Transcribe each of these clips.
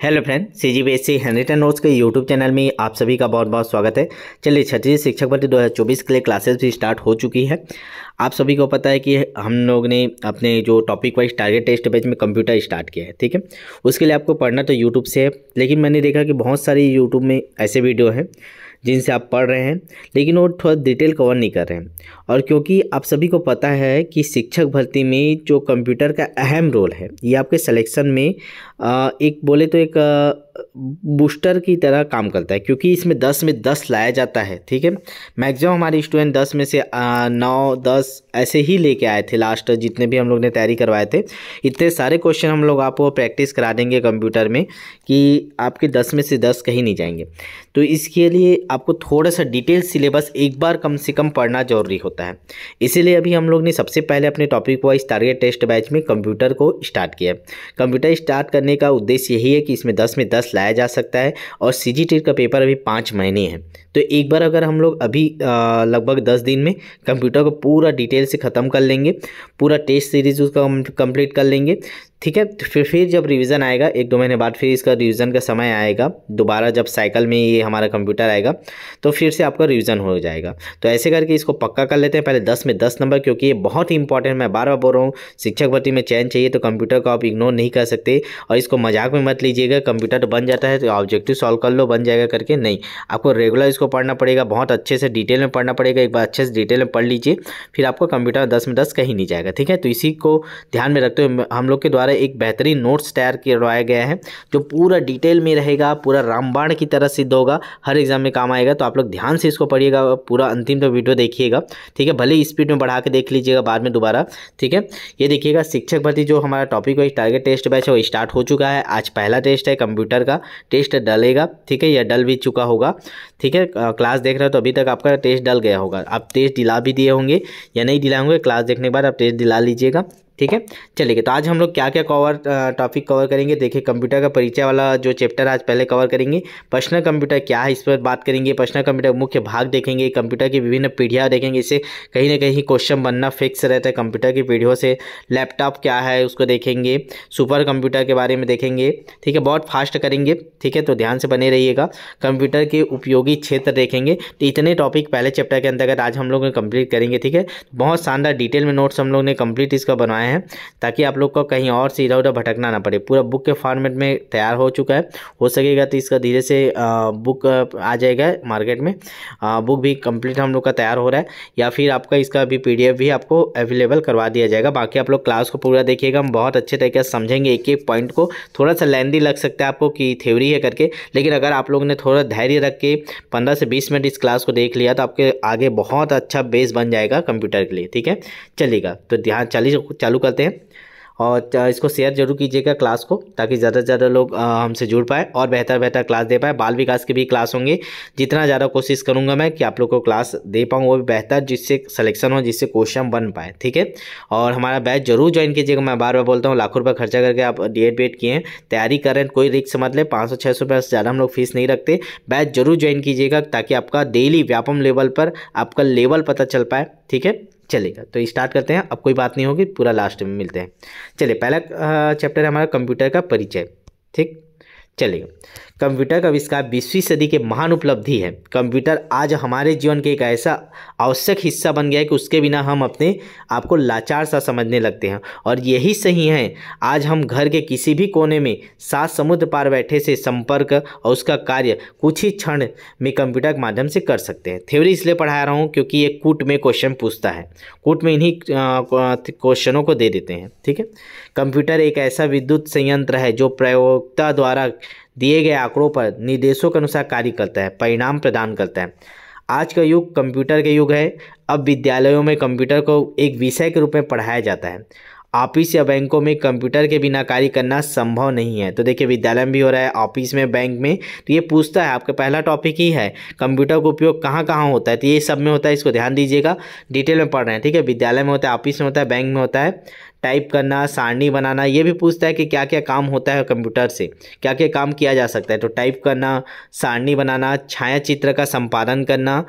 Hello friend C G B S C handwritten notes के YouTube channel में आप सभी का बहुत बहुत स्वागत है। चलिए छठी शिक्षक भर्ती 2024 के लिए क्लासेस भी स्टार्ट हो चुकी है। आप सभी को पता है कि हम लोग ने अपने जो topic wise target test batch में कंप्यूटर स्टार्ट किया है, ठीक है? उसके लिए आपको पढ़ना तो यूट्यूब से है, लेकिन मैंने देखा कि बहुत सारी यूट्यूब में ऐसे वीडियो हैं जिनसे आप पढ़ रहे हैं, लेकिन वो थोड़ा डिटेल कवर नहीं कर रहे हैं। और क्योंकि आप सभी को पता है कि शिक्षक भर्ती में जो कंप्यूटर का अहम रोल है, ये आपके सिलेक्शन में एक बोले तो एक बूस्टर की तरह काम करता है, क्योंकि इसमें दस में दस लाया जाता है, ठीक है? मैक्सिमम हमारे स्टूडेंट दस में से नौ, दस ऐसे ही लेके आए थे लास्ट जितने भी हम लोग ने तैयारी करवाए थे। इतने सारे क्वेश्चन हम लोग आपको प्रैक्टिस करा देंगे कंप्यूटर में, कि आपके दस में से दस कहीं नहीं जाएँगे। तो इसके लिए आपको थोड़ा सा डिटेल सिलेबस एक बार कम से कम पढ़ना ज़रूरी होता है। इसीलिए अभी हम लोग ने सबसे पहले अपने topic wise target test batch में कंप्यूटर को स्टार्ट किया कंप्यूटर स्टार्ट करने का उद्देश्य यही है कि इसमें दस में दस लाया जा सकता है और सी जी का पेपर अभी पाँच महीने हैं। तो एक बार अगर हम लोग अभी लगभग दस दिन में कंप्यूटर को पूरा डिटेल से ख़त्म कर लेंगे, पूरा टेस्ट सीरीज़ उसका कंप्लीट कर लेंगे ठीक है तो फिर फिर जब रिवीजन आएगा, एक दो महीने बाद फिर इसका रिवीजन का समय आएगा, दोबारा जब साइकिल में ये हमारा कंप्यूटर आएगा तो फिर से आपका रिवीजन हो जाएगा। तो ऐसे करके इसको पक्का कर लेते हैं, पहले दस में दस नंबर, क्योंकि ये बहुत ही इंपॉर्टेंट मैं बार बार बोल रहा हूँ, शिक्षक भर्ती में चयन चाहिए तो कंप्यूटर को आप इग्नोर नहीं कर सकते, और इसको मज़ाक में मत लीजिएगा कंप्यूटर तो बन जाता है तो ऑब्जेक्टिव सॉल्व कर लो, बन जाएगा करके नहीं। आपको रेगुलर इसको पढ़ना पड़ेगा, बहुत अच्छे से डिटेल में पढ़ना पड़ेगा, एक बार अच्छे से डिटेल में पढ़ लीजिए, फिर आपको कंप्यूटर दस में दस कहीं नहीं जाएगा, ठीक है? तो इसी को ध्यान में रखते हुए हम लोग के द्वारा एक बेहतरीन नोट्स तैयार करवाया गया है, जो पूरा डिटेल में रहेगा, पूरा रामबाण की तरह सिद्ध होगा, हर एग्ज़ाम में काम आएगा तो आप लोग ध्यान से इसको पढ़िएगा, पूरा अंतिम तो वीडियो देखिएगा, ठीक है? भले ही स्पीड में बढ़ा के देख लीजिएगा बाद में दोबारा, ठीक है? ये देखिएगा, शिक्षक भर्ती जो हमारा topic wise target test batch है, वो स्टार्ट हो चुका है। आज पहला टेस्ट है कंप्यूटर का टेस्ट डलेगा, ठीक है? या डल भी चुका होगा, ठीक है? क्लास देख रहे हो तो अभी तक आपका टेस्ट डल गया होगा। आप टेस्ट दिला भी दिए होंगे या नहीं दिलाए होंगे क्लास देखने के बाद आप टेस्ट दिला लीजिएगा। ठीक है? चलिए तो आज हम लोग क्या क्या कवर टॉपिक कवर करेंगे? देखिए कंप्यूटर का परिचय वाला जो चैप्टर आज पहले कवर करेंगे। पर्सनल कंप्यूटर क्या है, इस पर बात करेंगे। पर्सनल कंप्यूटर मुख्य भाग देखेंगे। कंप्यूटर की विभिन्न पीढ़ियाँ देखेंगे। इससे कहीं ना कहीं क्वेश्चन बनना फिक्स रहता है कंप्यूटर की पीढ़ियों से। लैपटॉप क्या है, उसको देखेंगे। सुपर कंप्यूटर के बारे में देखेंगे। ठीक है, बहुत फास्ट करेंगे। ठीक है तो ध्यान से बने रहिएगा। कंप्यूटर के उपयोगी क्षेत्र देखेंगे। तो इतने टॉपिक पहले चैप्टर के अंतर्गत आज हम लोग कंप्लीट करेंगे। ठीक है, बहुत शानदार डिटेल में नोट्स हम लोग ने कंप्लीट इसका बनवाया बनाए हैं ताकि आप लोग को कहीं और से इधर उधर भटकना ना पड़े। पूरा बुक के फॉर्मेट में तैयार हो चुका है। हो सकेगा तो इसका धीरे से बुक आ जाएगा मार्केट में। बुक भी कंप्लीट हम लोग का तैयार हो रहा है। या फिर आपका इसका भी पीडीएफ भी आपको अवेलेबल करवा दिया जाएगा। बाकी आप लोग क्लास को पूरा देखिएगा। हम बहुत अच्छे तरीके से समझेंगे एक एक पॉइंट को। थोड़ा सा लेंदी लग सकता है आपको कि थ्योरी है करके। लेकिन अगर आप लोगों ने थोड़ा धैर्य रख के पंद्रह से बीस मिनट इस क्लास को देख लिया तो आपके आगे बहुत अच्छा बेस बन जाएगा कंप्यूटर के लिए। ठीक है? चलेगा तो ध्यान चलिए चालू करते हैं। और इसको शेयर ज़रूर कीजिएगा क्लास को, ताकि ज़्यादा से ज़्यादा लोग हमसे जुड़ पाए और बेहतर बेहतर क्लास दे पाए। बाल विकास के भी क्लास होंगे। जितना ज़्यादा कोशिश करूँगा मैं कि आप लोग को क्लास दे पाऊँ, वो भी बेहतर, जिससे सिलेक्शन हो, जिससे क्वेश्चन बन पाए, ठीक है? और हमारा बैच ज़रूर ज्वाइन कीजिएगा। मैं बार बार बोलता हूँ, लाखों रुपये खर्चा करके आप डी एड बी किए हैं। तैयारी करें कोई रिक्स मत ले, पाँच सौ छः सौ रुपये ज़्यादा हम लोग फ़ीस नहीं रखते। बैच ज़रूर ज्वाइन कीजिएगा, ताकि आपका डेली व्यापम लेवल पर आपका लेवल पता चल पाए, ठीक है? चलेगा। तो स्टार्ट करते हैं। अब कोई बात नहीं होगी, पूरा लास्ट में मिलते हैं। चलिए, पहला चैप्टर है हमारा कंप्यूटर का परिचय। ठीक? चलेगा कंप्यूटर का आविष्कार बीसवीं सदी के महान उपलब्धि है। कंप्यूटर आज हमारे जीवन के एक ऐसा आवश्यक हिस्सा बन गया है कि उसके बिना हम अपने आप को लाचार सा समझने लगते हैं। और यही सही है, आज हम घर के किसी भी कोने में सात समुद्र पार बैठे से संपर्क और उसका कार्य कुछ ही क्षण में कंप्यूटर के माध्यम से कर सकते हैं। थ्योरी इसलिए पढ़ा रहा हूँ क्योंकि ये कूट में क्वेश्चन पूछता है। कूट में इन्हीं क्वेश्चनों को दे देते हैं, ठीक है? कंप्यूटर एक ऐसा विद्युत संयंत्र है जो प्रयोगता द्वारा दिए गए आंकड़ों पर निर्देशों के अनुसार कार्य करता है, परिणाम प्रदान करता है। आज का युग कंप्यूटर का युग है। अब विद्यालयों में कंप्यूटर को एक विषय के रूप में पढ़ाया जाता है। ऑफ़िस या बैंकों में कंप्यूटर के बिना कार्य करना संभव नहीं है। तो देखिए, विद्यालय में भी हो रहा है, ऑफ़िस में, बैंक में। तो ये पूछता है, आपका पहला टॉपिक ही है, कंप्यूटर का उपयोग कहाँ कहाँ होता है? तो ये सब में होता है, इसको ध्यान दीजिएगा। डिटेल में पढ़ रहे हैं, ठीक है? विद्यालय में होता है, ऑफ़िस में होता है, बैंक में होता है। टाइप करना, सारणी बनाना, ये भी पूछता है कि क्या क्या काम होता है कंप्यूटर से क्या क्या काम किया जा सकता है? तो टाइप करना, सारणी बनाना छाया चित्र का संपादन करना,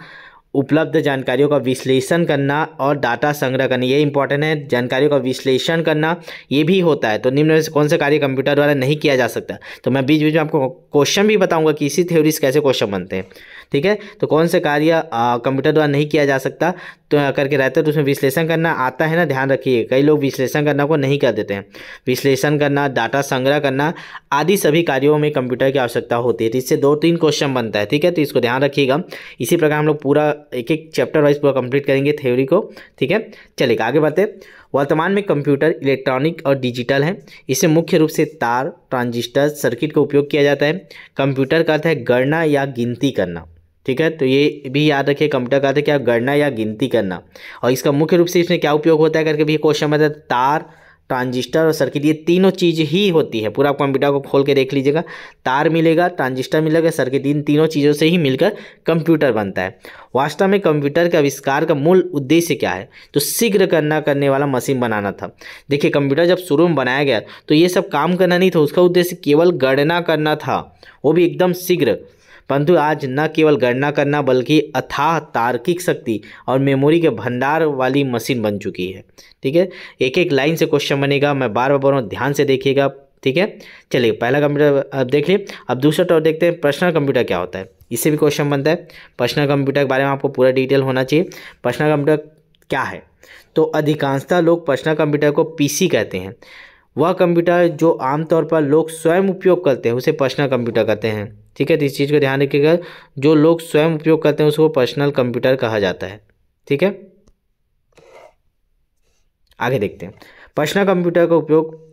उपलब्ध जानकारियों का विश्लेषण करना और डाटा संग्रह करना, ये इंपॉर्टेंट है। जानकारियों का विश्लेषण करना, ये भी होता है। तो निम्न में से कौन सा कार्य कंप्यूटर द्वारा नहीं किया जा सकता? तो मैं बीच बीच में आपको क्वेश्चन भी बताऊँगा कि इसी थ्योरी से कैसे क्वेश्चन बनते हैं। ठीक है? तो कौन से कार्य कंप्यूटर द्वारा नहीं किया जा सकता? तो करके रहते हैं तो उसमें विश्लेषण करना आता है ना, ध्यान रखिए। कई लोग विश्लेषण करना को नहीं कर देते हैं। विश्लेषण करना डाटा संग्रह करना आदि सभी कार्यों में कंप्यूटर की आवश्यकता होती है। तो इससे दो तीन क्वेश्चन बनता है, ठीक है? तो इसको ध्यान रखिएगा। इसी प्रकार हम लोग पूरा एक एक चैप्टर वाइज पूरा कंप्लीट करेंगे थ्योरी को, ठीक है? चलिए, आगे बढ़ते वर्तमान में कंप्यूटर इलेक्ट्रॉनिक और डिजिटल है। इसे मुख्य रूप से तार ट्रांजिस्टर सर्किट का उपयोग किया जाता है। कंप्यूटर का अर्थ है गणना या गिनती करना। ठीक है? तो ये भी याद रखिए कंप्यूटर का अर्थ क्या गणना या गिनती करना। और इसका मुख्य रूप से इसमें क्या उपयोग होता है? करके भी क्वेश्चन बता तार ट्रांजिस्टर और सर्किट ये तीनों चीज़ ही होती है। पूरा कंप्यूटर को खोल के देख लीजिएगा। तार मिलेगा ट्रांजिस्टर मिलेगा सर्किट इन तीनों चीज़ों से ही मिलकर कंप्यूटर बनता है। वास्तव में कंप्यूटर के आविष्कार का मूल उद्देश्य क्या है? तो शीघ्र करना करने वाला मशीन बनाना था। देखिए कंप्यूटर जब शुरू में बनाया गया तो ये सब काम करना नहीं था। उसका उद्देश्य केवल गणना करना था। वो भी एकदम शीघ्र। परंतु आज न केवल गणना करना बल्कि अथाह तार्किक शक्ति और मेमोरी के भंडार वाली मशीन बन चुकी है। ठीक है? एक एक लाइन से क्वेश्चन बनेगा, मैं बार बार बोल हूँ, ध्यान से देखिएगा। ठीक है? चलिए, पहला कंप्यूटर अब देख लिए अब दूसरा टॉप देखते हैं पर्सनल कंप्यूटर क्या होता है? इससे भी क्वेश्चन बनता है। पर्सनल कंप्यूटर के बारे में आपको पूरा डिटेल होना चाहिए। पर्सनल कंप्यूटर क्या है? तो अधिकांशतः लोग पर्सनल कंप्यूटर को पीसी कहते हैं। वह कंप्यूटर जो आमतौर पर लोग स्वयं उपयोग करते हैं, उसे पर्सनल कंप्यूटर कहते हैं। ठीक है तो इस चीज़ को ध्यान रखिएगा। जो लोग स्वयं उपयोग करते हैं, उसको पर्सनल कंप्यूटर कहा जाता है। ठीक है? आगे देखते हैं। पर्सनल कंप्यूटर का उपयोग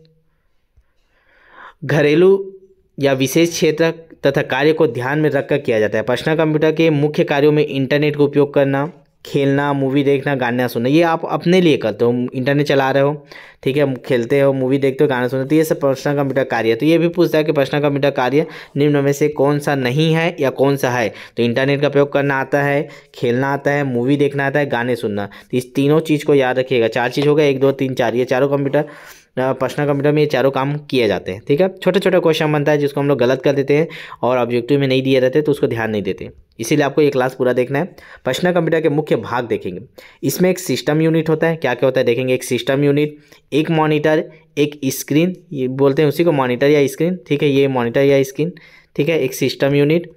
घरेलू या विशेष क्षेत्र तथा कार्य को ध्यान में रखकर किया जाता है। पर्सनल कंप्यूटर के मुख्य कार्यों में इंटरनेट का उपयोग करना खेलना मूवी देखना, गाना सुनना, ये आप अपने लिए करते हो इंटरनेट चला रहे हो, ठीक है खेलते हो मूवी देखते हो, गाना सुनते हो तो ये सब पर्सनल कंप्यूटर कार्य है। तो ये भी पूछता है कि पर्सनल कंप्यूटर कार्य निम्न में से कौन सा नहीं है या कौन सा है? तो इंटरनेट का प्रयोग करना आता है, खेलना आता है मूवी देखना आता है, गाने सुनना। तो इस तीनों चीज़ को याद रखिएगा। चार चीज़ होगा एक, दो, तीन, चार, ये चारों कंप्यूटर पर्सनल कंप्यूटर में ये चारों काम किए जाते हैं, ठीक है? छोटे छोटे क्वेश्चन बनता है जिसको हम लोग गलत कर देते हैं और ऑब्जेक्टिव में नहीं दिए रहते तो उसको ध्यान नहीं देते इसीलिए आपको ये क्लास पूरा देखना है। पर्सनल कंप्यूटर के मुख्य भाग देखेंगे। इसमें एक सिस्टम यूनिट होता है। क्या क्या होता है देखेंगे? एक सिस्टम यूनिट एक मॉनिटर एक स्क्रीन ये बोलते हैं उसी को मॉनिटर या स्क्रीन ठीक है? ये मॉनिटर या स्क्रीन ठीक है? एक सिस्टम यूनिट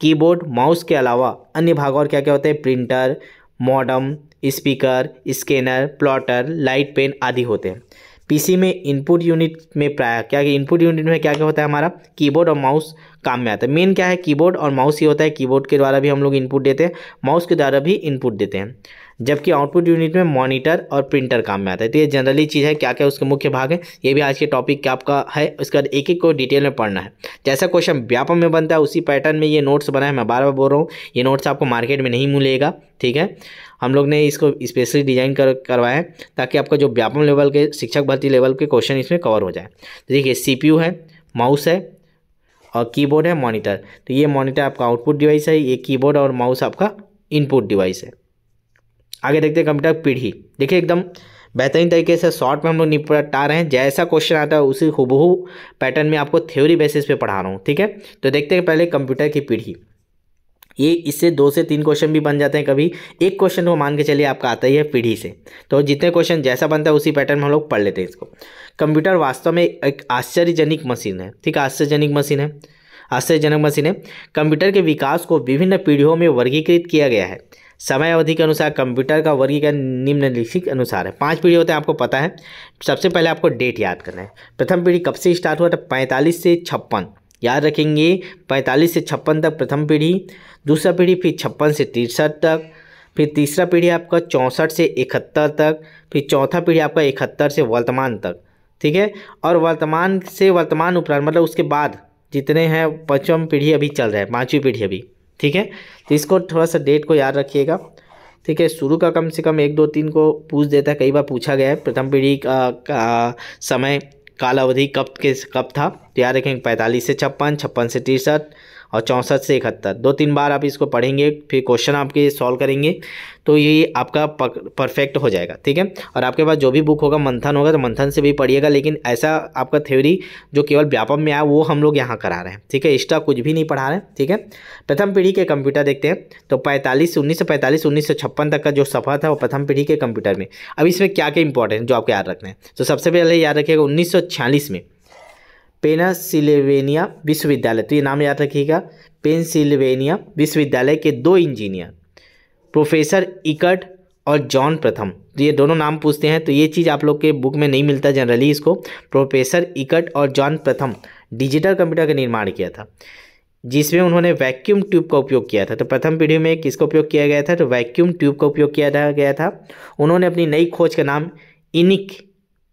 कीबोर्ड माउस के अलावा अन्य भाग और क्या क्या होते हैं? Printer modem speaker scanner plotter light pen आदि होते हैं। पीसी में इनपुट यूनिट में प्राय, क्या कि इनपुट यूनिट में क्या क्या होता है हमारा? कीबोर्ड और माउस काम में आता है। मेन क्या है? कीबोर्ड और माउस ही होता है। कीबोर्ड के द्वारा भी हम लोग इनपुट देते हैं। माउस के द्वारा भी इनपुट देते हैं। जबकि आउटपुट यूनिट में मॉनिटर और प्रिंटर काम में आता है। तो ये जनरली चीज़ है। क्या क्या उसके मुख्य भाग है? ये भी आज के टॉपिक क्या आपका है। उसका एक एक को डिटेल में पढ़ना है। जैसा क्वेश्चन व्यापम में बनता है, उसी पैटर्न में ये नोट्स बना है मैं बार बार बोल रहा हूँ। ये नोट्स आपको मार्केट में नहीं मिलेगा। ठीक है? हम लोग ने इसको स्पेशली डिज़ाइन कर, करवाया है, ताकि आपका जो व्यापम लेवल के शिक्षक भर्ती लेवल के क्वेश्चन इसमें कवर हो जाए। तो देखिए सीपीयू है माउस है, और कीबोर्ड है मॉनिटर तो ये मॉनिटर आपका आउटपुट डिवाइस है, ये कीबोर्ड और माउस आपका इनपुट डिवाइस है। आगे देखते हैं कंप्यूटर पीढ़ी। देखिए, एकदम बेहतरीन तरीके से शॉर्ट में हम लोग निपटा रहे हैं। जैसा क्वेश्चन आता है, उसी हुबहू पैटर्न में आपको थ्योरी बेसिस पे पढ़ा रहा हूँ, ठीक है? तो देखते हैं पहले कंप्यूटर की पीढ़ी। ये इससे दो से तीन क्वेश्चन भी बन जाते हैं कभी। एक क्वेश्चन को मान के चलिए आपका आता ही है पीढ़ी से। तो जितने क्वेश्चन जैसा बनता है उसी पैटर्न में हम लोग पढ़ लेते हैं इसको। कंप्यूटर वास्तव में एक आश्चर्यजनक मशीन है। ठीक है, आश्चर्यजनक मशीन है। आश्चर्यजनक मशीन है। कंप्यूटर के विकास को विभिन्न पीढ़ियों में वर्गीकृत किया गया है। समय अवधि के अनुसार कंप्यूटर का वर्गीकरण निम्नलिखित अनुसार है। पाँच पीढ़ी होते हैं, आपको पता है। सबसे पहले आपको डेट याद करना है। प्रथम पीढ़ी कब से स्टार्ट हुआ था? पैंतालीस से छप्पन। याद रखेंगे पैंतालीस से छप्पन तक प्रथम पीढ़ी दूसरा पीढ़ी फिर छप्पन से तिरसठ तक फिर तीसरा पीढ़ी आपका चौंसठ से इकहत्तर तक फिर चौथा पीढ़ी आपका इकहत्तर से वर्तमान तक ठीक है? और वर्तमान से वर्तमान उपरांत मतलब उसके बाद जितने हैं पचम पीढ़ी अभी चल रहा है पाँचवीं पीढ़ी अभी ठीक है? तो इसको थोड़ा सा डेट को याद रखिएगा ठीक है? शुरू का कम से कम एक दो तीन को पूछ देता है कई बार पूछा गया है प्रथम पीढ़ी का, का समय काल अवधि कब के, कब था? तो याद रखेंगे पैंतालीस से छप्पन छप्पन से तिरसठ और चौंसठ से इकहत्तर। दो तीन बार आप इसको पढ़ेंगे, फिर क्वेश्चन आपके सॉल्व करेंगे तो ये आपका परफेक्ट हो जाएगा, ठीक है? और आपके पास जो भी बुक होगा, मंथन होगा तो मंथन से भी पढ़िएगा, लेकिन ऐसा आपका थ्योरी जो केवल व्यापम में आया, वो हम लोग यहाँ करा रहे हैं, ठीक है? एक्स्ट्रा कुछ भी नहीं पढ़ा रहे हैं ठीक है? प्रथम पीढ़ी के कंप्यूटर देखते हैं तो पैंतालीस, उन्नीस सौ पैंतालीस, उन्नीस सौ छप्पन तक का जो सफ़र था, वो प्रथम पीढ़ी के कंप्यूटर में। अब इसमें क्या क्या इंपॉर्टेंट जो आपको याद रखना है? तो सबसे पहले याद रखिएगा, उन्नीस सौ छियालीस में पेनासिल्वेनिया विश्वविद्यालय तो ये नाम याद रखिएगा पेंसिल्वेनिया विश्वविद्यालय के दो इंजीनियर, प्रोफेसर इकट और जॉन प्रथम। तो ये दोनों नाम पूछते हैं तो ये चीज़ आप लोग के बुक में नहीं मिलता जनरली इसको। प्रोफेसर इकट और जॉन प्रथम डिजिटल कंप्यूटर का निर्माण किया था, जिसमें उन्होंने वैक्यूम ट्यूब का उपयोग किया था। तो प्रथम पीढ़ी में किसका उपयोग किया गया था? तो वैक्यूम ट्यूब का उपयोग किया गया था। उन्होंने अपनी नई खोज का नाम इनिक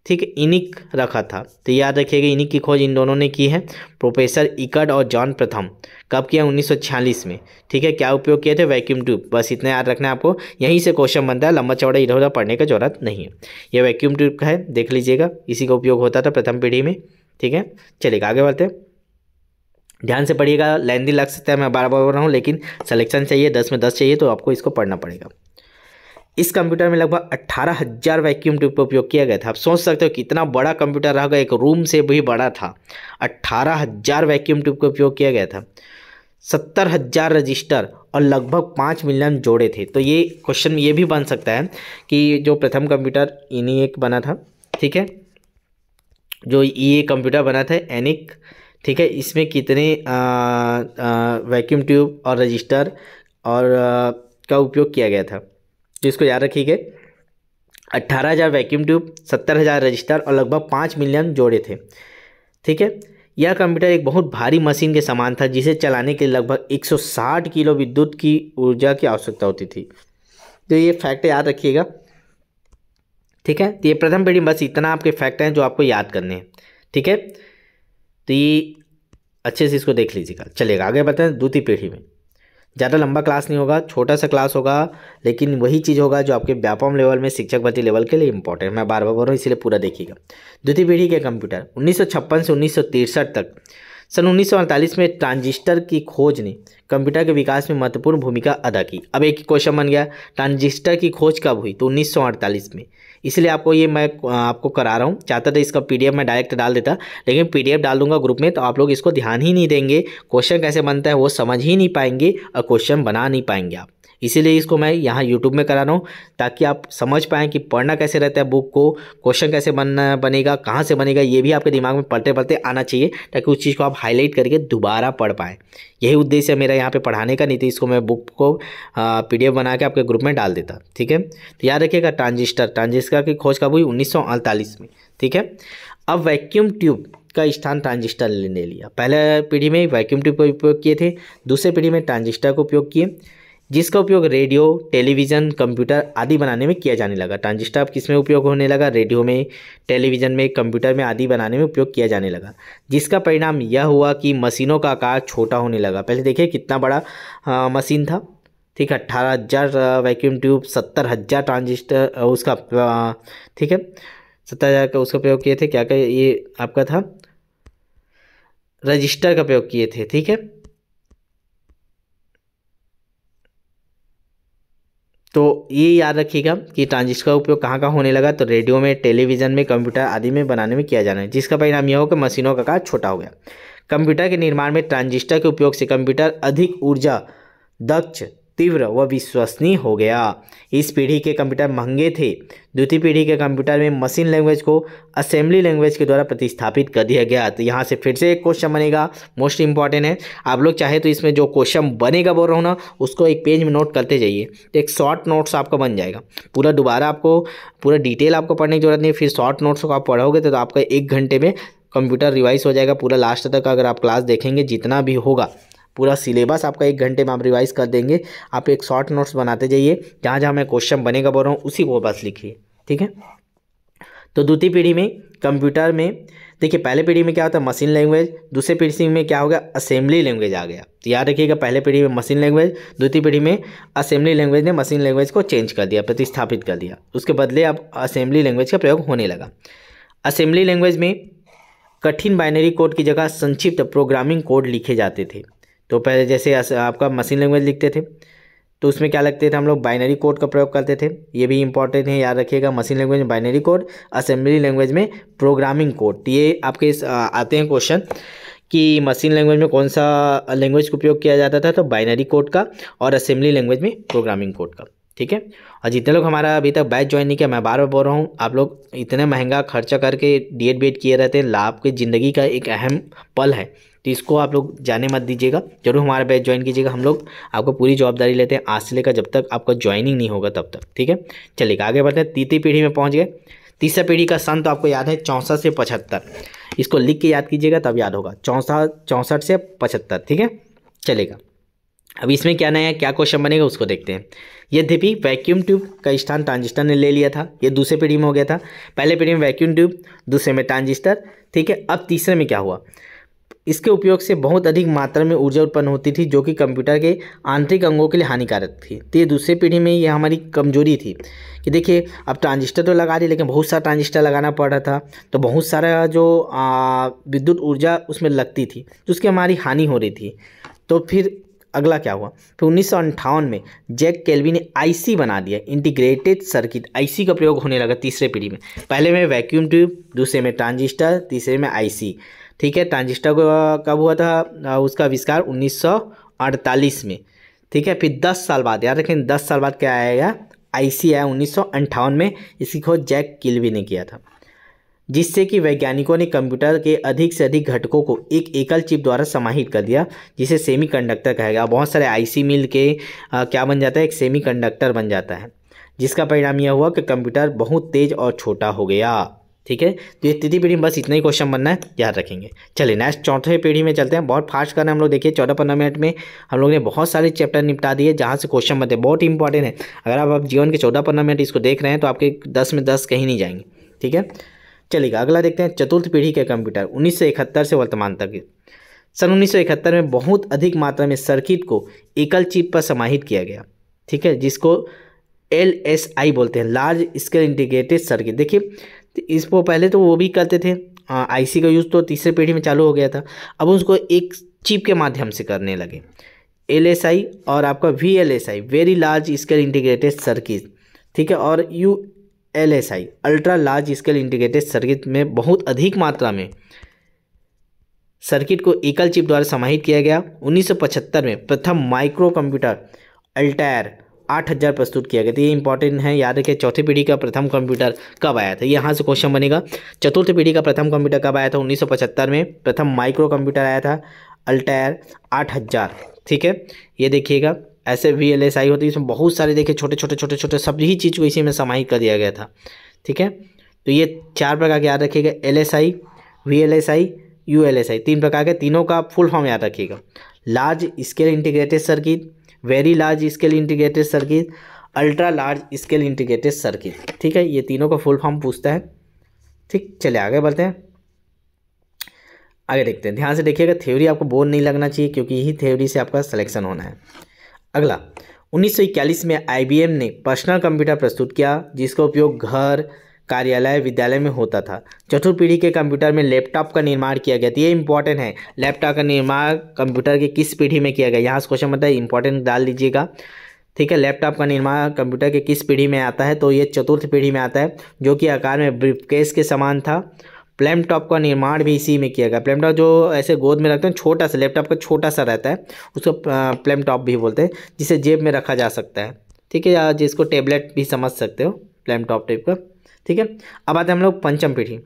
ठीक है, इनिक रखा था। तो याद रखिएगा, इनिक की खोज इन दोनों ने की है, प्रोफेसर इकड और जॉन प्रथम। कब किया? 1946 में। ठीक है, क्या उपयोग किए थे? Vacuum tube. बस इतना याद रखना है आपको, यहीं से क्वेश्चन बनता है, लंबा चौड़ा इधर उधर पढ़ने की ज़रूरत नहीं है। यह वैक्यूम ट्यूब का है, देख लीजिएगा, इसी का उपयोग होता था प्रथम पीढ़ी में। ठीक है चलेगा आगे बढ़ते ध्यान से पढ़िएगा, लेंदी लग सकता है, मैं बार बार बोल रहा हूँ, लेकिन सलेक्शन चाहिए, दस में दस चाहिए तो आपको इसको पढ़ना पड़ेगा। इस कंप्यूटर में लगभग अट्ठारह हज़ार वैक्यूम ट्यूब का उपयोग किया गया था। आप सोच सकते हो कितना बड़ा कंप्यूटर रहेगा एक रूम से भी बड़ा था। अट्ठारह हज़ार वैक्यूम ट्यूब का उपयोग किया गया था। सत्तर हज़ार रजिस्टर और लगभग पाँच मिलियन जोड़े थे। तो ये क्वेश्चन ये भी बन सकता है कि जो प्रथम कंप्यूटर इन्हीं एक बना था ठीक है? जो ये कंप्यूटर बना था एनिक ठीक है? इसमें कितने वैक्यूम ट्यूब और रजिस्टर और आ, का उपयोग किया गया था। इसको याद रखिए अट्ठारह हज़ार वैक्यूम ट्यूब सत्तर हज़ार रजिस्टर और लगभग पाँच मिलियन जोड़े थे। ठीक है? यह कंप्यूटर एक बहुत भारी मशीन के समान था, जिसे चलाने के लगभग 160 किलो विद्युत की ऊर्जा की आवश्यकता होती थी। तो ये फैक्ट याद रखिएगा। ठीक है? तो ये प्रथम पीढ़ी बस इतना आपके फैक्ट हैं जो आपको याद करने हैं। ठीक है? तो ये अच्छे से इसको देख लीजिएगा। चलेगा आगे बताएँ द्वितीय पीढ़ी में। ज़्यादा लंबा क्लास नहीं होगा, छोटा सा क्लास होगा, लेकिन वही चीज़ होगा जो आपके व्यापम लेवल में शिक्षक भर्ती लेवल के लिए इंपॉर्टेंट मैं बार बार बोल रहा हूँ, इसलिए पूरा देखिएगा। द्वितीय पीढ़ी के कंप्यूटर उन्नीस सौ छप्पन से उन्नीस तक। सन 1948 में ट्रांजिस्टर की खोज ने कंप्यूटर के विकास में महत्वपूर्ण भूमिका अदा की। अब एक क्वेश्चन बन गया ट्रांजिस्टर की खोज कब हुई? तो 1948 में। इसलिए आपको ये मैं आपको करा रहा हूँ। चाहता था इसका पीडीएफ मैं डायरेक्ट डाल देता, लेकिन पीडीएफ डाल दूँगा ग्रुप में तो आप लोग इसको ध्यान ही नहीं देंगे। क्वेश्चन कैसे बनता है वो समझ ही नहीं पाएँगे, और क्वेश्चन बना नहीं पाएँगे आप। इसीलिए इसको मैं यहाँ यूट्यूब में करा रहा हूँ, ताकि आप समझ पाएँ कि पढ़ना कैसे रहता है बुक को क्वेश्चन कैसे बनना बनेगा, कहाँ से बनेगा, ये भी आपके दिमाग में पढ़ते पढ़ते आना चाहिए, ताकि उस चीज़ को आप हाईलाइट करके दोबारा पढ़ पाएँ। यही उद्देश्य है मेरा यहाँ पे पढ़ाने का, नहीं तो इसको मैं बुक को पीडीएफ बना के आपके ग्रुप में डाल देता, ठीक है? तो याद रखिएगा ट्रांजिस्टर ट्रांजिस्टर की खोज कब हुई? उन्नीस में, ठीक है? अब वैक्यूम ट्यूब का स्थान ट्रांजिस्टर लेने लिया। पहले पीढ़ी में वैक्यूम ट्यूब का उपयोग किए थे, दूसरे पीढ़ी में ट्रांजिस्टर का उपयोग किए। जिसका उपयोग रेडियो टेलीविज़न कंप्यूटर आदि बनाने में किया जाने लगा। ट्रांजिस्टर अब किसमें उपयोग होने लगा? रेडियो में टेलीविज़न में कंप्यूटर में आदि बनाने में उपयोग किया जाने लगा। जिसका परिणाम यह हुआ कि मशीनों का आकार छोटा होने लगा। पहले देखिए कितना बड़ा आ, मशीन था। ठीक है अट्ठारह हज़ार वैक्यूम ट्यूब सत्तर हज़ार ट्रांजिस्टर उसका ठीक है सत्तर हज़ार का उसका प्रयोग किए थे। क्या क्या ये आपका था? रजिस्टर का प्रयोग किए थे। ठीक है तो ये याद रखिएगा कि ट्रांजिस्टर का उपयोग कहाँ कहाँ होने लगा तो रेडियो में, टेलीविज़न में, कंप्यूटर आदि में बनाने में किया जाना है, जिसका परिणाम यह हो कि मशीनों का काज छोटा हो गया। कंप्यूटर के निर्माण में ट्रांजिस्टर के उपयोग से कंप्यूटर अधिक ऊर्जा, दक्ष तीव्र व विश्वसनीय हो गया। इस पीढ़ी के कंप्यूटर महँगे थे। द्वितीय पीढ़ी के कंप्यूटर में मशीन लैंग्वेज को असेंबली लैंग्वेज के द्वारा प्रतिस्थापित कर दिया गया। तो यहाँ से फिर से एक क्वेश्चन बनेगा। मोस्ट इंपॉर्टेंट है। आप लोग चाहे तो इसमें जो क्वेश्चन बनेगा बोल रहा हूँ ना उसको एक पेज में नोट करते जाइए। तो एक शॉर्ट नोट्स आपका बन जाएगा। पूरा दोबारा आपको पूरा डिटेल आपको पढ़ने की ज़रूरत नहीं फिर शॉर्ट नोट्स को आप पढ़ोगे तो, तो आपका एक घंटे में कंप्यूटर रिवाइज हो जाएगा। पूरा लास्ट तक अगर आप क्लास देखेंगे जितना भी होगा। पूरा सिलेबस आपका एक घंटे में आप रिवाइज कर देंगे। आप एक शॉर्ट नोट्स बनाते जाइए, जहाँ जहाँ मैं क्वेश्चन बनेगा बोल रहा हूँ, उसी को बस लिखिए, ठीक है? तो द्वितीय पीढ़ी में कंप्यूटर में, देखिए, पहले पीढ़ी में क्या होता है मशीन लैंग्वेज दूसरे पीढ़ी में क्या होगा असेंबली लैंग्वेज आ गया। तो याद रखिएगा, पहले पीढ़ी में मशीन लैंग्वेज द्वितीय पीढ़ी में असेंबली लैंग्वेज ने मशीन लैंग्वेज को चेंज कर दिया, प्रतिस्थापित कर दिया। उसके बदले अब असेंबली लैंग्वेज का प्रयोग होने लगा। असेंबली लैंग्वेज में कठिन बाइनरी कोड की जगह संक्षिप्त प्रोग्रामिंग कोड लिखे जाते थे। तो पहले जैसे आपका मशीन लैंग्वेज लिखते थे तो उसमें क्या लगते थे हम लोग? बाइनरी कोड का प्रयोग करते थे। ये भी इंपॉर्टेंट है, याद रखिएगा मशीन लैंग्वेज में बाइनरी कोड असेंबली लैंग्वेज में प्रोग्रामिंग कोड ये आपके आते हैं क्वेश्चन कि मशीन लैंग्वेज में कौन सा लैंग्वेज का उपयोग किया जाता था? तो बाइनरी कोड का और असेंबली लैंग्वेज में प्रोग्रामिंग कोड का। ठीक है? और जितने लोग हमारा अभी तक बैच ज्वाइन नहीं किया, मैं बार बार बोल रहा हूँ, आप लोग इतने महँगा खर्चा करके डी एड किए रहते हैं, लाभ की ज़िंदगी का एक अहम पल है। तो इसको आप लोग जाने मत दीजिएगा। ज़रूर हमारा बैच ज्वाइन कीजिएगा। हम लोग आपको पूरी जवाबदारी लेते हैं आज से लेकर जब तक आपका ज्वाइनिंग नहीं होगा तब तक, ठीक है? चलिएगा आगे बढ़ते हैं। तीसरी पीढ़ी में पहुँच गए। तीसरा पीढ़ी का सन तो आपको याद है, चौंसठ से पचहत्तर। इसको लिख के याद कीजिएगा, तब याद होगा। चौंसठ चौंसठ से पचहत्तर, ठीक है? चलेगा। अब इसमें क्या नया, क्या क्वेश्चन बनेगा उसको देखते हैं। यद्यपि वैक्यूम ट्यूब का स्थान ट्रांजिस्टर ने ले लिया था, ये दूसरे पीढ़ी में हो गया था। पहले पीढ़ी में वैक्यूम ट्यूब दूसरे में ट्रांजिस्टर ठीक है? अब तीसरे में क्या हुआ? इसके उपयोग से बहुत अधिक मात्रा में ऊर्जा उत्पन्न होती थी, जो कि कंप्यूटर के आंतरिक अंगों के लिए हानिकारक थी। तो ये दूसरी पीढ़ी में ये हमारी कमज़ोरी थी कि देखिए, अब ट्रांजिस्टर तो लगा रही लेकिन बहुत सारा ट्रांजिस्टर लगाना पड़ रहा था तो बहुत सारा जो विद्युत ऊर्जा उसमें लगती थी तो उसकी हमारी हानि हो रही थी। तो फिर अगला क्या हुआ? फिर उन्नीस में जैक केल्वी ने आईसी बना दिया, इंटीग्रेटेड सर्किट। आईसी का प्रयोग होने लगा तीसरे पीढ़ी में। पहले में वैक्यूम ट्यूब, दूसरे में ट्रांजिस्टर, तीसरे में आईसी ठीक है ट्रांजिस्टर कब हुआ था? उसका आविष्कार 1948 में। ठीक है फिर 10 साल बाद याद रखें 10 साल बाद क्या आएगा? आईसी आया उन्नीस में इसकी खोज जैक किल्वी ने किया था। जिससे कि वैज्ञानिकों ने कंप्यूटर के अधिक से अधिक घटकों को एक एकल चिप द्वारा समाहित कर दिया जिसे सेमीकंडक्टर कहा गया। बहुत सारे आईसी मिल के आ, क्या बन जाता है? एक सेमीकंडक्टर बन जाता है जिसका परिणाम यह हुआ कि कंप्यूटर बहुत तेज और छोटा हो गया। ठीक है? तो ये तृतीय पीढ़ी में बस इतना ही क्वेश्चन बनना है याद रखेंगे। चलिए नेक्स्ट चौथे पीढ़ी में चलते हैं। बहुत फास्ट करना हम लोग। देखिए चौदह पंद्रह मिनट में हम लोग ने बहुत सारे चैप्टर निपटा दिए जहाँ से क्वेश्चन बनते हैं। बहुत इंपॉर्टेंट है। अगर आप, जीवन के चौदह पंद्रह मिनट इसको देख रहे हैं तो आपके दस में दस कहीं नहीं जाएँगे। ठीक है? चलिएगा अगला देखते हैं। चतुर्थ पीढ़ी के कंप्यूटर उन्नीस सौ इकहत्तर से वर्तमान तक। सन उन्नीस सौ इकहत्तर में बहुत अधिक मात्रा में सर्किट को एकल चिप पर समाहित किया गया। ठीक है? जिसको एल एस आई बोलते हैं। लार्ज स्केल इंटीग्रेटेड सर्किट देखिए तो इसको पहले तो वो भी करते थे। आईसी का यूज़ तो तीसरे पीढ़ी में चालू हो गया था। अब उसको एक चिप के माध्यम से करने लगे। एल एस आई और आपका V L very large scale integrated circuit ठीक है? और U L S I ultra large scale integrated circuit में बहुत अधिक मात्रा में सर्किट को एकल चिप द्वारा समाहित किया गया। 1975 में प्रथम माइक्रो कंप्यूटर अल्टायर आठ हज़ार प्रस्तुत किया गया था। ये इंपॉर्टेंट है। याद रखिए, चौथी पीढ़ी का प्रथम कंप्यूटर कब आया था? यहाँ से क्वेश्चन बनेगा। चतुर्थ पीढ़ी का प्रथम कंप्यूटर कब आया था? उन्नीस सौ पचहत्तर में। प्रथम माइक्रो कंप्यूटर आया था। अल्टायर आठ हज़ार। ठीक है? ये देखिएगा। ऐसे वी एल एस आई होती है, इसमें बहुत सारे देखिए, छोटे छोटे छोटे छोटे सभी चीज़ को इसी में समाहित कर दिया गया था। ठीक है? तो ये चार प्रकार के याद रखिएगा। L S I V L S I U L S I तीन प्रकार के, तीनों का फुल फॉर्म याद रखिएगा। Large scale integrated circuit very large scale integrated circuit, ultra large scale integrated circuit. ठीक है, ये तीनों का फुल फॉर्म पूछता है। ठीक चले आगे बढ़ते हैं। आगे देखते हैं। ध्यान से देखिएगा थ्योरी आपको बोर नहीं लगना चाहिए, क्योंकि यही थ्योरी से आपका सिलेक्शन होना है। अगला, उन्नीस में IBM ने पर्सनल कंप्यूटर प्रस्तुत किया, जिसका उपयोग घर कार्यालय विद्यालय में होता था। चतुर्थ पीढ़ी के कंप्यूटर में लैपटॉप का निर्माण किया गया था। ये इंपॉर्टेंट है। लैपटॉप का निर्माण कंप्यूटर के किस पीढ़ी में किया गया? यहाँ से क्वेश्चन मतलब इंपॉर्टेंट डाल दीजिएगा। ठीक है? लैपटॉप का निर्माण कंप्यूटर के किस पीढ़ी में आता है? तो ये चतुर्थ पीढ़ी में आता है, जो कि आकार में ब्रिफकेस के समान था। प्लेमटॉप का निर्माण भी इसी में किया गया। प्लेमटॉप जो ऐसे गोद में रखते हैं, छोटा सा, लैपटॉप का छोटा सा रहता है। उसको प्लेमटॉप भी बोलते हैं, जिसे जेब में रखा जा सकता है। ठीक है? या जिसको टेबलेट भी समझ सकते हो प्लेमटॉप टाइप का। ठीक है? अब आते हैं हम लोग पंचम पीढ़ी।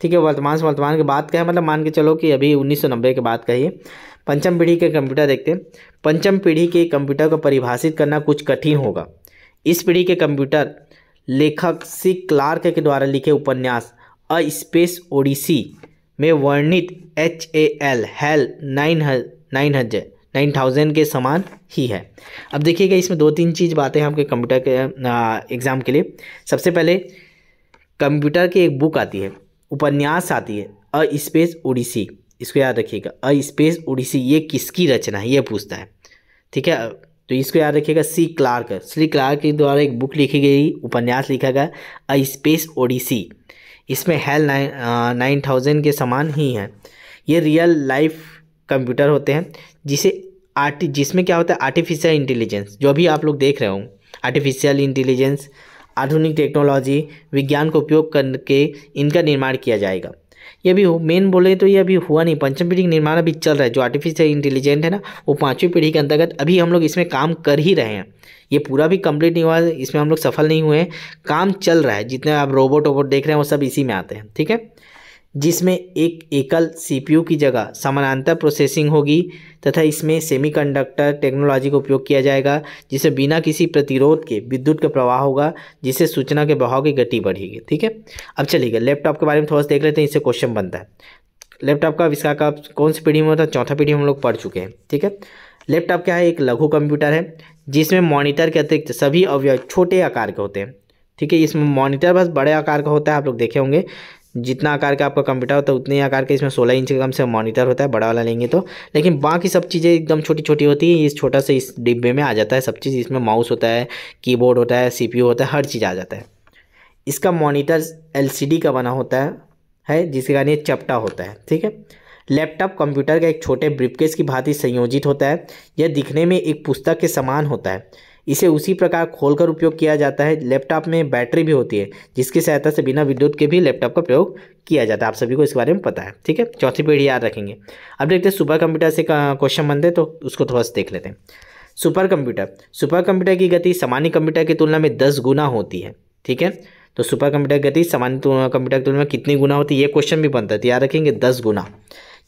ठीक है, वर्तमान से वर्तमान की बात कहें मतलब मान के चलो कि अभी 1990 के बात कहिए। पंचम पीढ़ी के कंप्यूटर देखते हैं। पंचम पीढ़ी के कंप्यूटर को परिभाषित करना कुछ कठिन होगा। इस पीढ़ी के कंप्यूटर लेखक सी क्लार्क के द्वारा लिखे उपन्यास अ स्पेस ओडिसी में वर्णित H A L, HAL, nine nine हज़ार, नाइन थाउज़ेंड के समान ही है। अब देखिएगा, इसमें दो तीन चीज़ बातें हैं आपके कंप्यूटर के एग्ज़ाम के लिए। सबसे पहले कंप्यूटर की एक बुक आती है, उपन्यास आती है, अ स्पेस उड़ीसी इसको याद रखिएगा, अ स्पेस उड़ीसी ये किसकी रचना है, ये पूछता है। ठीक है तो इसको याद रखिएगा सी क्लार्क। सी क्लार्क के द्वारा एक बुक लिखी गई, उपन्यास लिखा गया, अ स्पेस ओडिसी। इसमें हेल नाइन नाइन थाउज़ेंड के समान ही हैं। ये रियल लाइफ कंप्यूटर होते हैं, जिसे आर्टि, जिसमें क्या होता है, आर्टिफिशियल इंटेलिजेंस, जो अभी आप लोग देख रहे हो, आर्टिफिशियल इंटेलिजेंस आधुनिक टेक्नोलॉजी, विज्ञान का उपयोग करके इनका निर्माण किया जाएगा। ये अभी मेन बोले तो ये अभी हुआ नहीं। पंचम पीढ़ी का निर्माण अभी चल रहा है। जो आर्टिफिशियल इंटेलिजेंट है ना, वो पाँचवीं पीढ़ी के अंतर्गत अभी हम लोग इसमें काम कर ही रहे हैं। ये पूरा भी कंप्लीट नहीं हुआ, इसमें हम लोग सफल नहीं हुए हैं। काम चल रहा है। जितने आप रोबोट वोबोट देख रहे हैं, वो सब इसी में आते हैं, ठीक है? जिसमें एक एकल सीपीयू की जगह समानांतर प्रोसेसिंग होगी तथा इसमें सेमीकंडक्टर टेक्नोलॉजी का उपयोग किया जाएगा, जिसे बिना किसी प्रतिरोध के विद्युत का प्रवाह होगा, जिससे सूचना के बहाव की गति बढ़ेगी। ठीक है? अब चलिएगा लैपटॉप के बारे में थोड़ा सा देख लेते हैं, इससे क्वेश्चन बनता है। लैपटॉप का आविष्कार का कौन सी पीढ़ी में होता है? चौथा पीढ़ी हम लोग पढ़ चुके हैं। ठीक है? लैपटॉप क्या है? एक लघु कंप्यूटर है, जिसमें मॉनिटर के अतिरिक्त सभी अवयव छोटे आकार के होते हैं। ठीक है? इसमें मॉनिटर बस बड़े आकार का होता है, आप लोग देखे होंगे। जितना आकार का आपका कंप्यूटर होता है, उतने आकार के इसमें सोलह इंच का कम से मॉनिटर होता है, बड़ा वाला लेंगे तो। लेकिन बाकी सब चीज़ें एकदम छोटी छोटी होती है, इस छोटा सा इस डिब्बे में आ जाता है सब चीज़। इसमें माउस होता है कीबोर्ड होता है सीपीयू होता है, हर चीज़ आ जाता है। इसका मॉनिटर एलसीडी का बना होता है है, जिसके कारण ये चपटा होता है, ठीक है? लैपटॉप कंप्यूटर का एक छोटे ब्रिपकेस की भांति संयोजित होता है, यह दिखने में एक पुस्तक के समान होता है। इसे उसी प्रकार खोलकर उपयोग किया जाता है। लैपटॉप में बैटरी भी होती है, जिसकी सहायता से बिना विद्युत के भी लैपटॉप का प्रयोग किया जाता है। आप सभी को इस बारे में पता है, ठीक है? चौथी पीढ़ी याद रखेंगे। अब देखते हैं सुपर कंप्यूटर से क्वेश्चन बनते तो उसको थोड़ा सा देख लेते हैं। सुपर कंप्यूटर सुपर कंप्यूटर की गति सामान्य कंप्यूटर की तुलना में दस गुना होती है, ठीक है? तो सुपर कंप्यूटर गति सामान्य कंप्यूटर की तुलना में कितनी गुना होती है? ये क्वेश्चन भी बनता है तो याद रखेंगे दस गुना।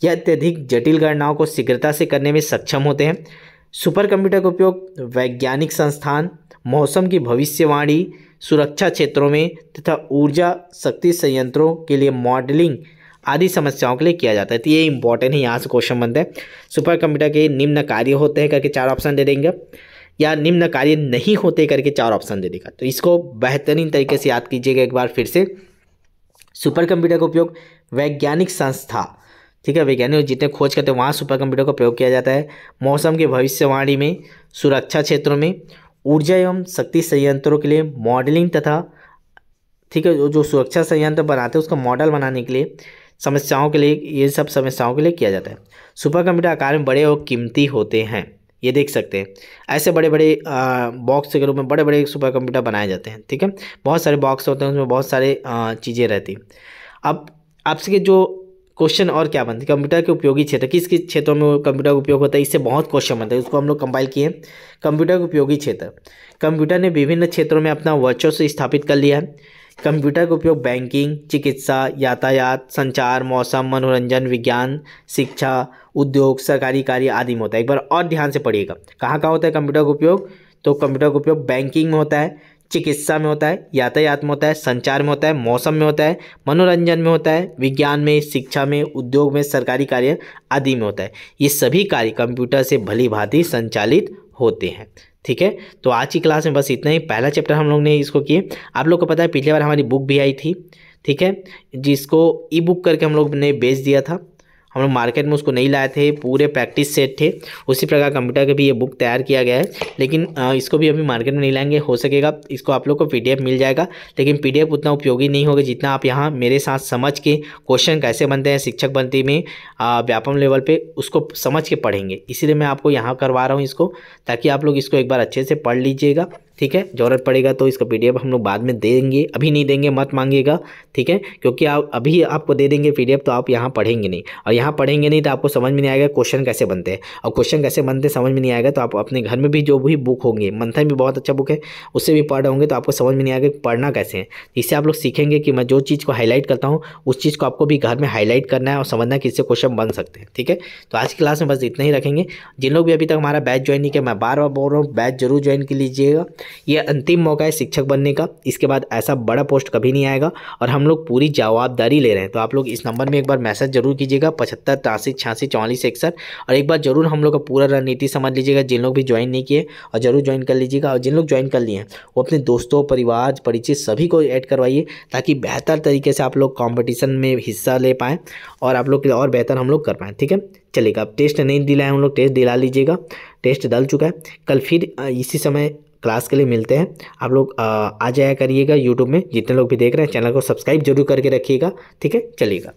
यह अत्यधिक जटिल गणनाओं को शीघ्रता से करने में सक्षम होते हैं। सुपर कंप्यूटर का उपयोग वैज्ञानिक संस्थान, मौसम की भविष्यवाणी, सुरक्षा क्षेत्रों में तथा ऊर्जा शक्ति संयंत्रों के लिए मॉडलिंग आदि समस्याओं के लिए किया जाता है। तो ये इंपॉर्टेंट है, यहाँ से क्वेश्चन बनते हैं। सुपर कंप्यूटर के निम्न कार्य होते हैं करके चार ऑप्शन दे देंगे। या निम्न कार्य नहीं होते करके चार ऑप्शन दे देगा। तो इसको बेहतरीन तरीके से याद कीजिएगा एक बार फिर से। सुपर कंप्यूटर का उपयोग वैज्ञानिक संस्था ठीक है, वैज्ञानिक जितने खोज करते हैं, वहाँ सुपर कंप्यूटर का प्रयोग किया जाता है। मौसम की भविष्यवाणी में, सुरक्षा क्षेत्रों में, ऊर्जा एवं शक्ति संयंत्रों के लिए मॉडलिंग तथा, ठीक है, जो सुरक्षा संयंत्र बनाते हैं, उसका मॉडल बनाने के लिए, समस्याओं के लिए, ये सब समस्याओं के लिए किया जाता है। सुपर कंप्यूटर आकार में बड़े और कीमती होते हैं, ये देख सकते हैं। ऐसे बड़े बड़े बॉक्स के रूप में बड़े बड़े सुपर कंप्यूटर बनाए जाते हैं, ठीक है। बहुत सारे बॉक्स होते हैं, उसमें बहुत सारे चीज़ें रहती अब, आपसे जो क्वेश्चन और क्या बनते हैं? कंप्यूटर के उपयोगी क्षेत्र, किस किस क्षेत्रों में कंप्यूटर का उपयोग होता है, इससे बहुत क्वेश्चन बनते हैं, उसको हम लोग कंपाइल किए कंप्यूटर के उपयोगी क्षेत्र, कंप्यूटर ने विभिन्न क्षेत्रों में अपना वर्चस्व स्थापित कर लिया है। कंप्यूटर का उपयोग बैंकिंग, चिकित्सा, यातायात, संचार, मौसम, मनोरंजन, विज्ञान, शिक्षा, उद्योग, सरकारी कार्य आदि में होता है। एक बार और ध्यान से पढ़िएगा, कहाँ कहाँ होता है कंप्यूटर का उपयोग? तो कंप्यूटर का उपयोग बैंकिंग में होता है चिकित्सा में होता है, यातायात में होता है, संचार में होता है, मौसम में होता है, मनोरंजन में होता है, विज्ञान में, शिक्षा में, उद्योग में, सरकारी कार्य आदि में होता है। ये सभी कार्य कंप्यूटर से भली भांति संचालित होते हैं। ठीक है? तो आज की क्लास में बस इतना ही। पहला चैप्टर हम लोग ने इसको किए। आप लोग को पता है, पिछली बार हमारी बुक भी आई थी। ठीक है? जिसको ई बुक करके हम लोग ने बेच दिया था। हम लोग मार्केट में उसको नहीं लाए थे, पूरे प्रैक्टिस सेट थे। उसी प्रकार कंप्यूटर का भी ये बुक तैयार किया गया है। लेकिन इसको भी अभी मार्केट में नहीं लाएँगे, हो सकेगा। इसको आप लोग को पीडीएफ मिल जाएगा। लेकिन पीडीएफ उतना उपयोगी नहीं होगा जितना आप यहाँ मेरे साथ समझ के क्वेश्चन कैसे बनते हैं, शिक्षक बनती में व्यापम लेवल पर उसको समझ के पढ़ेंगे। इसीलिए मैं आपको यहाँ करवा रहा हूँ इसको, ताकि आप लोग इसको एक बार अच्छे से पढ़ लीजिएगा। ठीक है? ज़रूरत पड़ेगा तो इसका पीडीएफ हम लोग बाद में देंगे। अभी नहीं देंगे, मत मांगिएगा, ठीक है? क्योंकि आप, अभी आपको दे देंगे पीडीएफ तो आप यहाँ पढ़ेंगे नहीं। और यहाँ पढ़ेंगे नहीं तो आपको समझ में नहीं आएगा क्वेश्चन कैसे बनते हैं। और क्वेश्चन कैसे बनते समझ में नहीं आएगा तो आप अपने घर में भी जो भी बुक होंगे, मंथन भी बहुत अच्छा बुक है, उससे भी पढ़ होंगे तो आपको समझ में नहीं आएगा पढ़ना कैसे है। इससे आप लोग सीखेंगे कि मैं जो चीज़ को हाईलाइट करता हूँ, उस चीज़ को आपको भी घर में हाईलाइट करना है और समझना है कि इससे क्वेश्चन बन सकते हैं, ठीक है? तो आज की क्लास में बस इतना ही रखेंगे। जिन लोग भी अभी तक हमारा बैच ज्वाइन नहीं किया, मैं बार बार बोल रहा हूँ बैच ज़रूर ज्वाइन कर लीजिएगा ये अंतिम मौका है शिक्षक बनने का। इसके बाद ऐसा बड़ा पोस्ट कभी नहीं आएगा और हम लोग पूरी जवाबदारी ले रहे हैं। तो आप लोग इस नंबर में एक बार मैसेज ज़रूर कीजिएगा। पचहत्तर, तिरासी, छियासी, चौवालीस, इकसठ। और एक बार ज़रूर हम लोग का पूरा रणनीति समझ लीजिएगा। जिन लोग भी ज्वाइन नहीं किए, और ज़रूर ज्वाइन कर लीजिएगा। और जिन लोग ज्वाइन कर लिए हैं, वो अपने दोस्तों, परिवार, परिचित सभी को ऐड करवाइए, ताकि बेहतर तरीके से आप लोग कॉम्पिटिशन में हिस्सा ले पाएँ और आप लोग और बेहतर हम लोग कर पाएँ। ठीक है? चलेगा अब टेस्ट नहीं दिलाए हम लोग टेस्ट दिला लीजिएगा। टेस्ट डल चुका है। कल फिर इसी समय क्लास के लिए मिलते हैं। आप लोग आ जाया करिएगा यूट्यूब में। जितने लोग भी देख रहे हैं, चैनल को सब्सक्राइब ज़रूर करके रखिएगा। ठीक है? चलिएगा।